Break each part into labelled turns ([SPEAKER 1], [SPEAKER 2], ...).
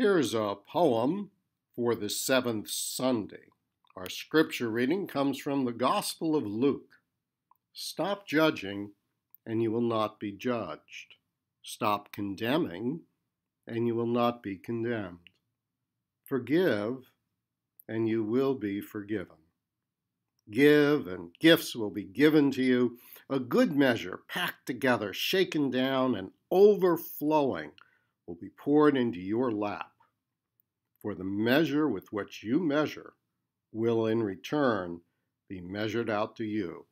[SPEAKER 1] Here's a poem for the seventh Sunday. Our scripture reading comes from the Gospel of Luke. Stop judging, and you will not be judged. Stop condemning, and you will not be condemned. Forgive, and you will be forgiven. Give, and gifts will be given to you. A good measure, packed together, shaken down, and overflowing, will be poured into your lap. For the measure with which you measure will in return be measured out to you.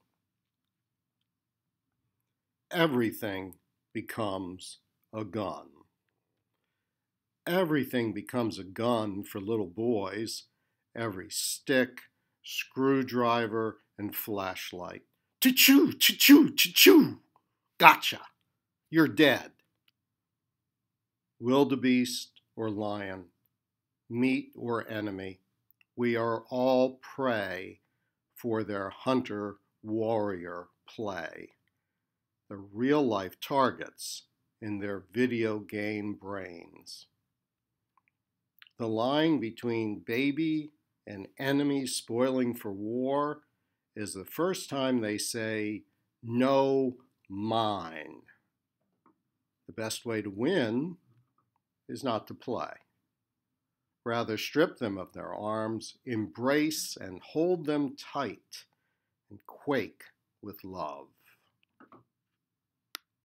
[SPEAKER 1] Everything becomes a gun. Everything becomes a gun for little boys. Every stick, screwdriver, and flashlight. Choo-choo, choo-choo, choo-choo. Gotcha. You're dead. Wildebeest or lion, meat or enemy, we are all prey for their hunter warrior play. The real life targets in their video game brains. The line between baby and enemy spoiling for war is the first time they say, no, mine. The best way to win is not to play. Rather, strip them of their arms, embrace and hold them tight, and quake with love.